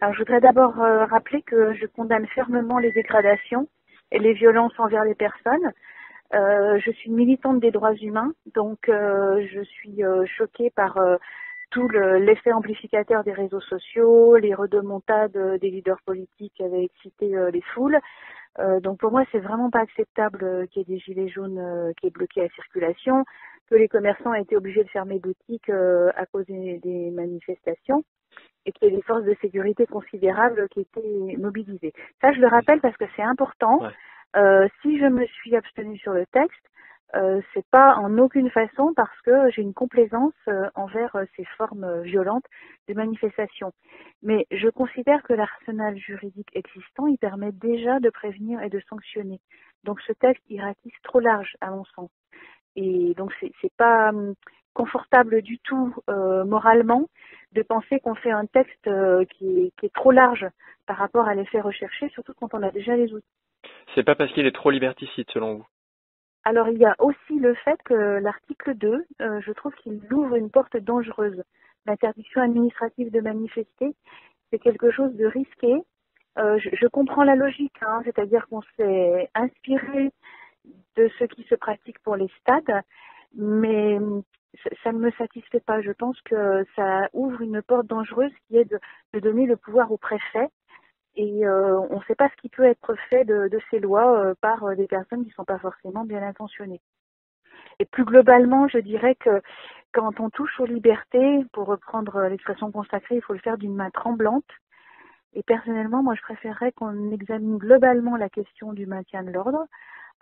Alors, je voudrais d'abord euh, rappeler que je condamne fermement les dégradations et les violences envers les personnes. Euh, je suis militante des droits humains, donc euh, je suis choquée par tout l'effet amplificateur des réseaux sociaux, les redemontades des leaders politiques qui avaient excité les foules. donc pour moi, c'est vraiment pas acceptable qu'il y ait des gilets jaunes qui aient bloqué la circulation, que les commerçants aient été obligés de fermer boutiques à cause des manifestations et qu'il y ait des forces de sécurité considérables qui étaient mobilisées. Ça, je le rappelle parce que c'est important. Euh, si je me suis abstenue sur le texte, euh, c'est pas en aucune façon parce que j'ai une complaisance euh, envers euh, ces formes violentes de manifestation. Mais je considère que l'arsenal juridique existant, il permet déjà de prévenir et de sanctionner. Donc ce texte, il ratisse trop large à mon sens. Et donc c'est, c'est pas hum, confortable du tout euh, moralement de penser qu'on fait un texte euh, qui, est, trop large par rapport à l'effet recherché, surtout quand on a déjà les outils. C'est pas parce qu'il est trop liberticide selon vous? Alors il y a aussi le fait que l'article 2, euh, je trouve qu'il ouvre une porte dangereuse. L'interdiction administrative de manifester, c'est quelque chose de risqué. Je, je, comprends la logique, hein, c'est-à-dire qu'on s'est inspiré de ce qui se pratique pour les stades, mais ça ne me satisfait pas. Je pense que ça ouvre une porte dangereuse qui est de, donner le pouvoir au préfet. Et euh, on ne sait pas ce qui peut être fait de, ces lois euh, par euh, des personnes qui ne sont pas forcément bien intentionnées. Et plus globalement, je dirais que quand on touche aux libertés, pour reprendre l'expression consacrée, il faut le faire d'une main tremblante. Et personnellement, moi, je préférerais qu'on examine globalement la question du maintien de l'ordre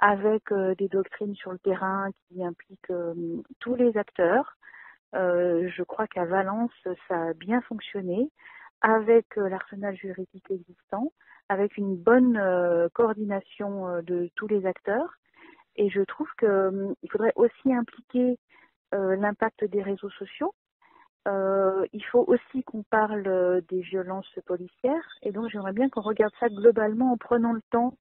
avec euh, des doctrines sur le terrain qui impliquent euh, tous les acteurs. Euh, je crois qu'à Valence, ça a bien fonctionné avec l'arsenal juridique existant, avec une bonne coordination de tous les acteurs. Et je trouve qu'il faudrait aussi impliquer l'impact des réseaux sociaux. il faut aussi qu'on parle des violences policières. Et donc j'aimerais bien qu'on regarde ça globalement en prenant le temps